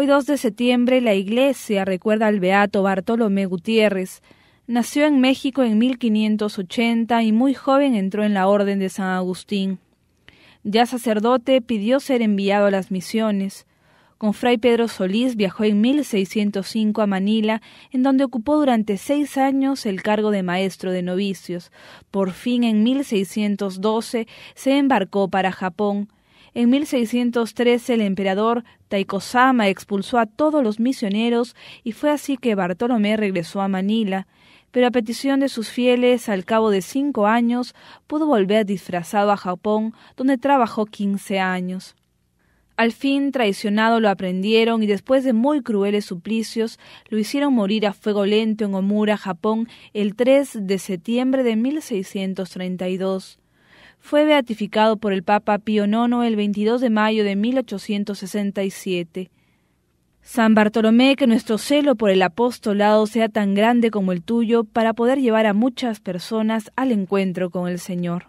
Hoy 2 de septiembre la iglesia recuerda al beato Bartolomé Gutiérrez. Nació en México en 1580 y muy joven entró en la orden de San Agustín. Ya sacerdote pidió ser enviado a las misiones. Con Fray Pedro Solís viajó en 1605 a Manila, en donde ocupó durante seis años el cargo de maestro de novicios. Por fin, en 1612, se embarcó para Japón. En 1613 el emperador Taikosama expulsó a todos los misioneros y fue así que Bartolomé regresó a Manila, pero a petición de sus fieles, al cabo de cinco años, pudo volver disfrazado a Japón, donde trabajó quince años. Al fin, traicionado, lo aprendieron y después de muy crueles suplicios, lo hicieron morir a fuego lento en Omura, Japón, el 3 de septiembre de 1632 fue beatificado por el Papa Pío IX el 22 de mayo de 1867. San Bartolomé, que nuestro celo por el apostolado sea tan grande como el tuyo para poder llevar a muchas personas al encuentro con el Señor.